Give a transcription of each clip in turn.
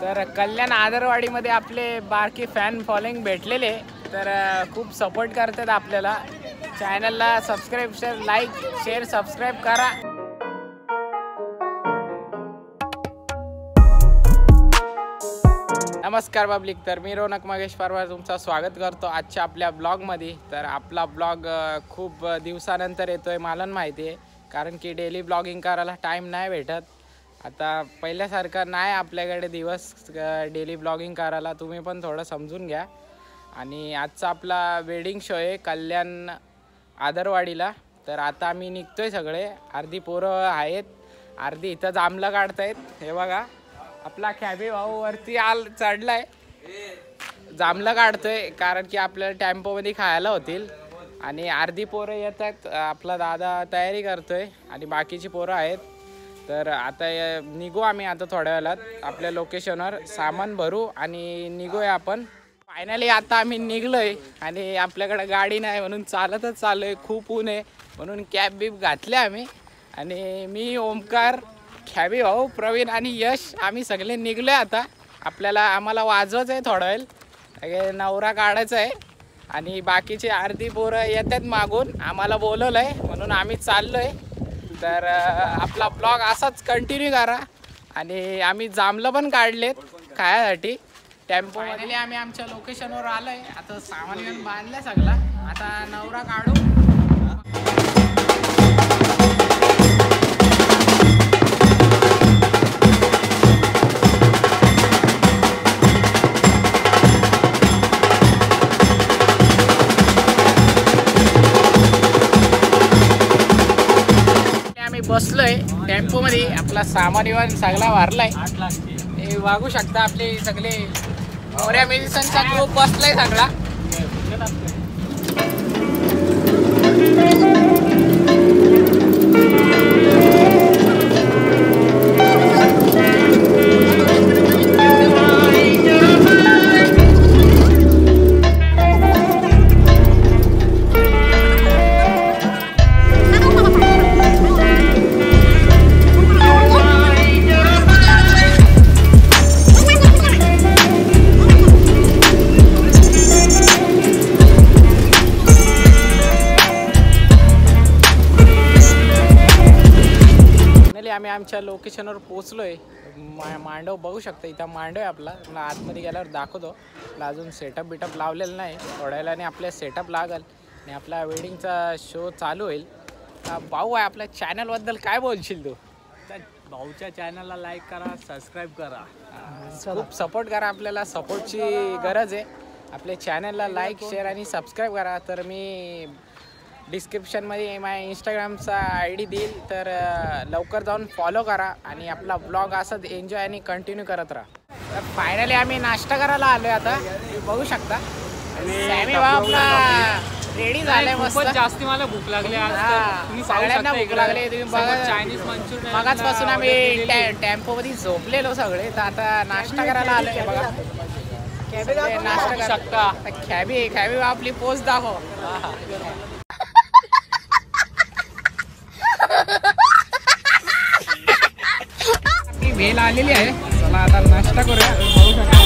तर कल्याण आदरवाडीमध्ये आपले बारकी फॅन फॉलोईंग भेटलेले. तर खूप सपोर्ट करतात आपल्याला. चॅनलला subscribe share like share subscribe करा. नमस्कार पब्लिक तर मी रौनक मगेश परवार तुमचं स्वागत करतो आजच्या आपल्या ब्लॉगमध्ये तर आपला ब्लॉग खूप दिवसानंतर येतोय मला माहिती आहे. कारण की डेली ब्लॉगिंग करायला टाईम नाही भेटत. आता पहिल्यासारखं नाही आपल्याकडे दिवस डेली ब्लॉगिंग करायला. तुम्ही पण थोडं समजून घ्या. आणि आजचा आपला वेडिंग शो आहे कल्याण आदरवाडीला. तर आता आम्ही निघतो आहे सगळे. अर्धी पोरं आहेत. अर्धी इथं जांभलं काढतायत. हे बघा. आपला खॅबी भाऊ वरती आल चढला आहे जांभलं काढतोय कारण की आपल्याला टेम्पोमध्ये खायला होतील. आणि अर्धी पोरं येतात आपला दादा तयारी करतोय. आणि बाकीची पोरं आहेत. तर आता निघू आम्ही आता थोड्या वेळात. आपल्या लोकेशनवर सामान भरू आणि निघूया आपण. फायनली आता आम्ही निघलोय आणि आपल्याकडे गाडी नाही म्हणून चालतच चाललोय. खूप ऊन आहे म्हणून कॅब बीब घातले आम्ही. आणि मी ओमकार ख्याबी भाऊ प्रवीण आणि यश आम्ही सगळे निघलोय आता. आपल्याला आम्हाला वाजवायचं आहे थोडा वेळ नवरा काढायचा आहे आणि बाकीचे अर्धी पोरं येतात मागून. आम्हाला बोलवलं आहे म्हणून आम्ही चाललो आहे तर आपला ब्लॉग असाच कंटिन्यू करा. आणि आम्ही जांभलं पण काढलेत खायासाठी. टेम्पो आम्ही आमच्या लोकेशनवर आलोय. आता सामान घेऊन बांधलं सगळा. आता नवरा काढू. आम्ही बसलोय टेम्पो मध्ये आपला सामान विमान सगळा भरलाय हे वागू शकता आपले सगळे. मोऱ्या मेडिसनचा ग्रुप बसलाय सगळा. फायनली आम्ही आमच्या लोकेशनवर पोहोचलोय मा मांडव बघू शकता इथं मांडव आहे आपला. तुला आतमध्ये गेल्यावर दाखवतो. आपला अजून सेटअप बिटअप लावलेला नाही. थोड्या वेळाने आपल्या सेटअप लागल. आणि आपला वेडिंगचा शो चालू होईल. भाऊ आहे आपल्या चॅनलबद्दल काय बोलशील तू? भाऊच्या चॅनलला लाईक करा सबस्क्राईब करा. खूप सपोर्ट करा आपल्याला. सपोर्टची गरज आहे. आपल्या चॅनलला लाईक शेअर आणि सबस्क्राईब करा. तर मी डिस्क्रिप्शनमध्ये माझ्या इंस्टाग्रामचा आय डी देईल. तर लवकर जाऊन फॉलो करा आणि आपला ब्लॉग असंच एन्जॉय आणि कंटिन्यू करत राहा. तर फायनली आम्ही नाश्ता करायला आलो आहे आता. तुम्ही बघू शकता. सॅमी भाऊ आपला रेडी झालाय मस्त. जास्ती मला भूक लागली आज तर. तुम्ही पाहू सगळ्यांना शकता भूक इकडे. लागली. तुम्ही बघा. चायनीज मंचुरियन मगाचपासून आम्ही टेम्पो मध्ये झोपलेलो सगळे. तर आता नाश्ता करायला आलो आहे बघा. नाश्ता करू. शकता. खॅबी खॅबी आपली पोच दाखव. वेल आलेली आहे. चला आता नाश्ता करूया.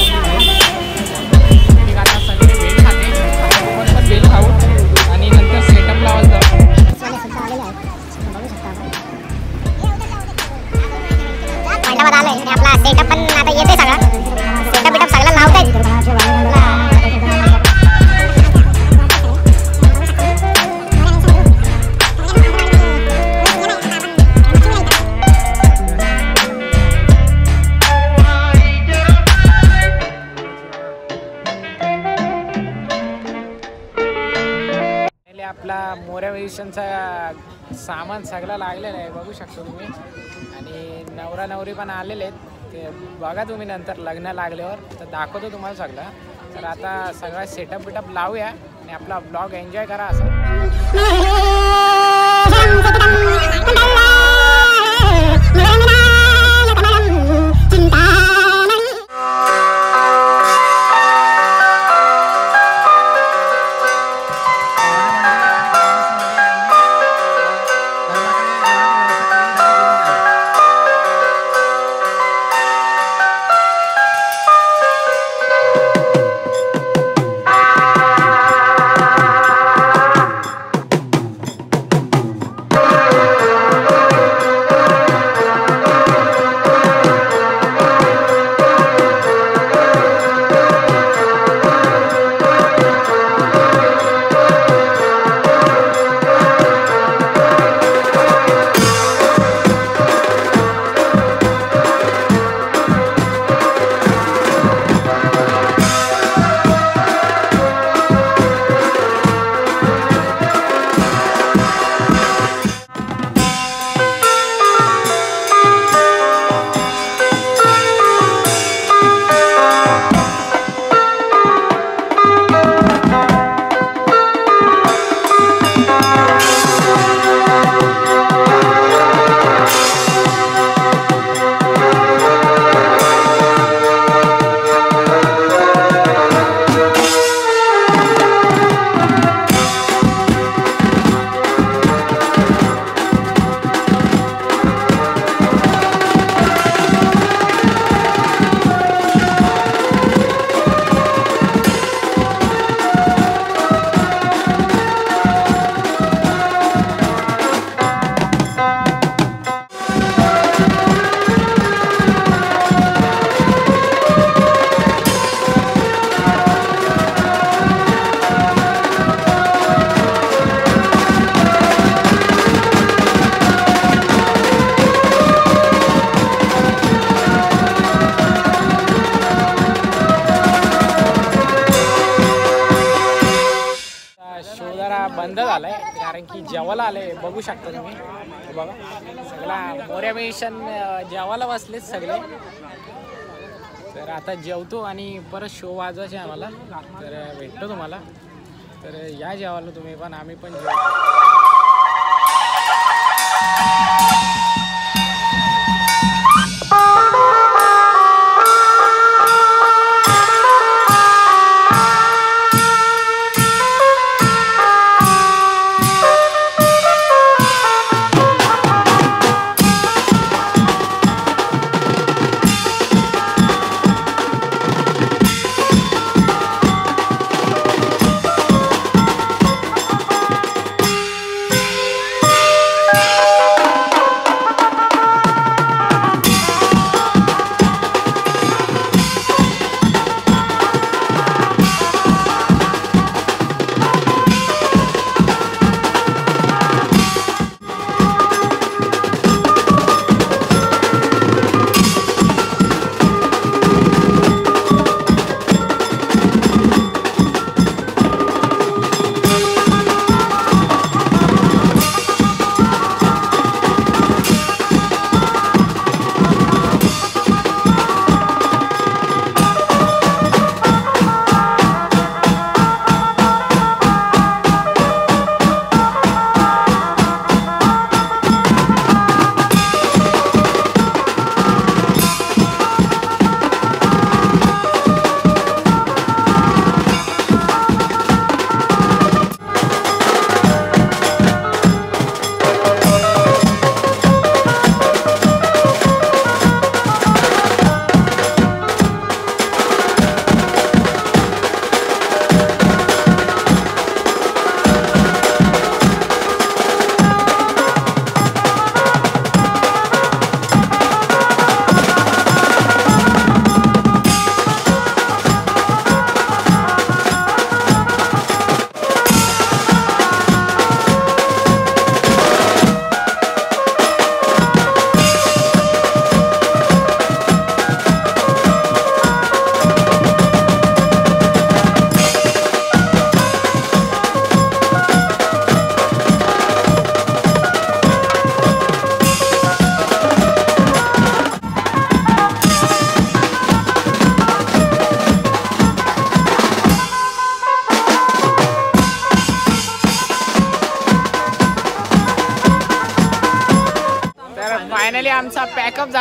मोऱ्या मेडिशनचा सामान सगळं लागलेलं आहे. बघू शकतो तुम्ही. आणि नवरा नवरी पण आलेले आहेत. ते बघा तुम्ही नंतर लग्न लागल्यावर. तर दाखवतो तुम्हाला सगळं. तर आता सगळा सेटअप बिटअप लावूया आणि आपला ब्लॉग एन्जॉय करा असं. आले बघू शकता तुम्ही. बघा. सगळा मोऱ्या मिशन जेवायला बसलेत सगळे. तर आता जेवतो आणि परत शो वाजवायचे आम्हाला. तर भेटतो तुम्हाला. तर या जेवायला तुम्ही पण आम्ही पण जेवतो.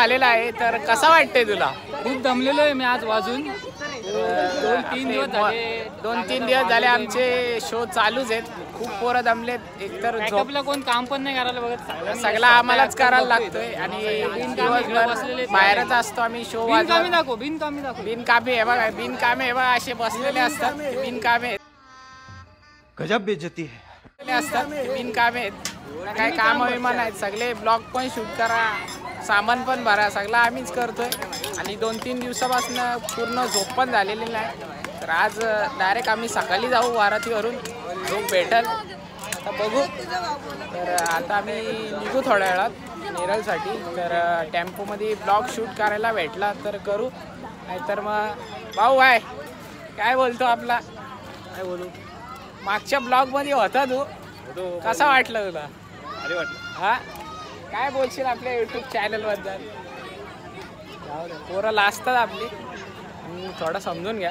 झालेला आहे तर कसा वाटतंय तुला? खूप दमलेलो आहे मी आज वाजून. दोन तीन दिवस झाले. दोन तीन दिवस झाले आमचे शो चालूच आहेत. खूप पोरं दमलेत एकतर झोप बॅकअपला कोण काम पण नाही करायला बघत. सगळा आम्हालाच करायला लागतोय. आणि दिवसभर बाहेरच असतो आम्ही शो बिनकामी वाजवत दाखव बिनकामी दाखव. बिनकामे हे बघा बिनकामे हे बघा असे बसलेले असतात. बिनकामे गजब बेइज्जती है। बसलेले असतात. बिनकामे आहेत. काय काम विमान आहेत. सगळे ब्लॉग पण शूट करा. सामान पण भरा सगळं आम्हीच करतोय. आणि दोन तीन दिवसापासून पूर्ण झोप पण झालेली नाही. तर आज डायरेक्ट आम्ही सकाळी जाऊ वारातीवरून. झोप भेटल. आता बघू. तर आता आम्ही निघू थोड्या वेळात नेरळसाठी तर टेम्पोमध्ये ब्लॉग शूट करायला भेटला तर करू. नाहीतर मग भाऊ काय? काय बोलतो आपला? काय बोलू? मागच्या ब्लॉगमध्ये होता तू. कसा वाटलं तुला? अरे वाटलं. हा? काय बोलशील आपल्या युट्यूब चॅनलबद्दल पोरं लाजतात आपली. थोडं समजून घ्या.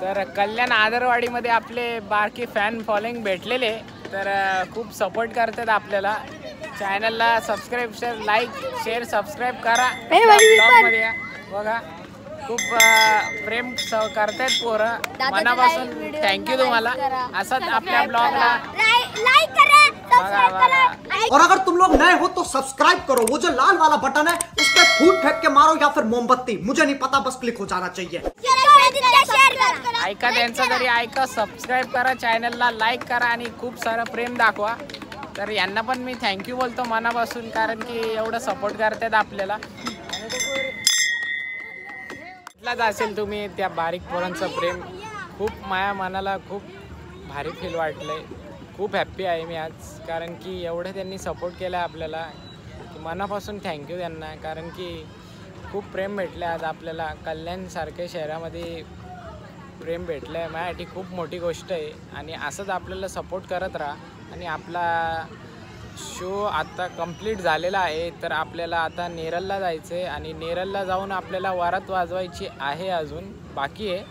तर कल्याण आदरवाडीमध्ये आपले बारकी फॅन फॉलोईंग भेटलेले. तर खूप सपोर्ट करतात आपल्याला. चॅनलला subscribe share like share subscribe करा. ब्लॉगमध्ये या. बघा खूप प्रेम स- करतायत पोरं. मनापासून थँक्यू तुम्हाला असंच आपल्या ब्लॉगला और अगर तुम लोग नए हो तो सब्सक्राइब करो। वो जो लाल वाला बटन है उस पर फूट फेंक के मारो या फिर मोमबत्ती। मुझे नहीं पता बस क्लिक हो जाना चाहिए। शेअर करा। ऐका त्यांचं तरी ऐका सबस्क्राईब करा। चॅनलला लाईक करा आणि खूप सारं प्रेम दाखवा। तर यांना पण मी थँक्यू बोलतो मनापासून कारण की एवढं सपोर्ट करतात आपल्याला. असेल तुम्ही त्या बारीक पोरांचं प्रेम? खूप माया मनाला खूप भारी फील वाटलंय. खूप हॅप्पी आहे मी आज. कारण की एवढं त्यांनी सपोर्ट केला आपल्याला. की मनापासून थँक्यू त्यांना. कारण की खूप प्रेम भेटलं आज आपल्याला. कल्याणसारख्या शहरामध्ये प्रेम भेटलं आहे माझ्यासाठी खूप मोठी गोष्ट आहे. आणि असंच आपल्याला सपोर्ट करत राहा. आणि आपला शो आता कंप्लीट झालेला आहे. तर आपल्याला आता नेरलला जायचं आहे आणि नेरलला जाऊन आपल्याला वरात वाजवायची आहे अजून. बाकी आहे.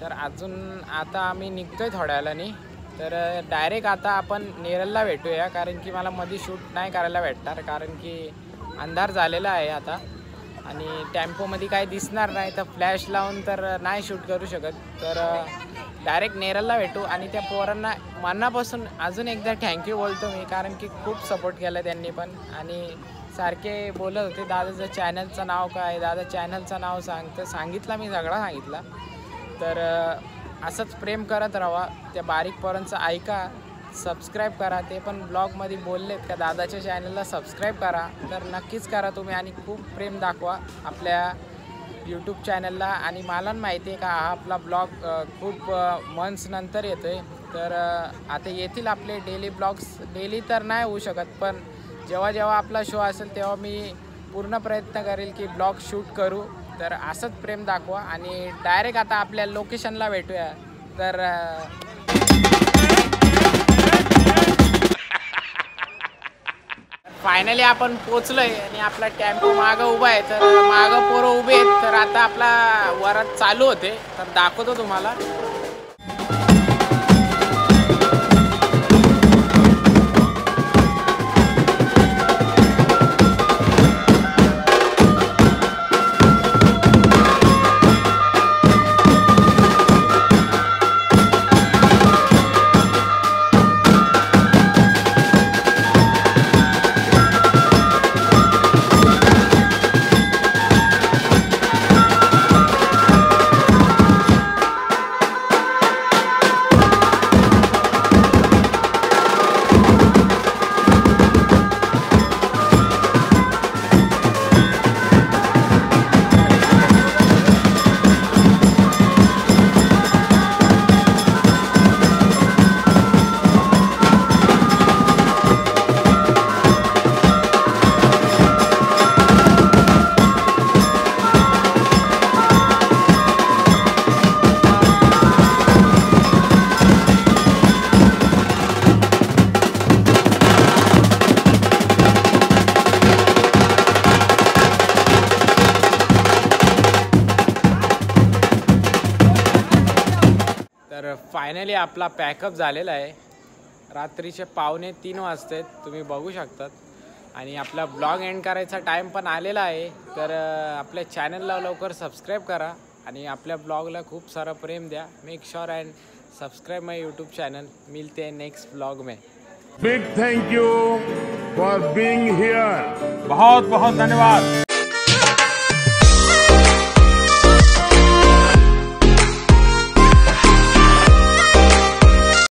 तर अजून आता आम्ही निघतो आहे थोड्या वेळाने. तर डायरेक्ट आता आपण नेरलला भेटूया कारण की मला मध्ये शूट नाही करायला भेटणार कारण की अंधार झालेला आहे आता. आणि टेम्पोमध्ये काय दिसणार नाही तर फ्लॅश लावून तर नाही शूट करू शकत. तर डायरेक्ट नेरलला भेटू आणि त्या पोरांना मनापासून अजून एकदा थँक्यू बोलतो मी कारण की खूप सपोर्ट केला त्यांनी पण. आणि सारखे बोलत होते दादाचं चॅनलचं नाव काय? दादा चॅनलचं नाव सांग तर सांगितलं मी सगळा सांगितला. तर असंच प्रेम करत राहा. त्या बारीक पोरांचं ऐका सबस्क्राईब करा. ते पण ब्लॉगमध्ये बोललेत का दादाच्या चॅनलला सबस्क्राईब करा. तर नक्कीच करा तुम्ही आणि खूप प्रेम दाखवा आपल्या यूट्यूब चॅनलला आणि मला माहिती आहे का हा आपला ब्लॉग खूप मंथ्स नंतर येतो आहे तर आता येतील आपले डेली ब्लॉग्स डेली तर नाही होऊ शकत पण जेव्हा जेव्हा आपला शो असेल तेव्हा मी पूर्ण प्रयत्न करेल की ब्लॉग शूट करू. तर असंच प्रेम दाखवा आणि डायरेक्ट आता आपल्या लोकेशनला भेटूया. तर फायनली आपण पोचलोय आणि आपला टॅम्पो मागं उभा आहे. तर मागं पोरं उभे आहेत. तर आता आपला वरात चालू होते. तर दाखवतो तुम्हाला. फायनली आपला पॅकअप झालेला आहे. रात्रीचे पावणे तीन वाजतात तुम्ही बघू शकतात. आणि आपला ब्लॉग एंड करायचा टाईम पण आलेला आहे. तर आपल्या चॅनलला लवकर सबस्क्राईब करा आणि आपल्या ब्लॉगला खूप सारं प्रेम द्या. Make sure and subscribe my YouTube channel मिलते हैं नेक्स्ट ब्लॉग में thank you for being here. बहुत बहुत धन्यवाद।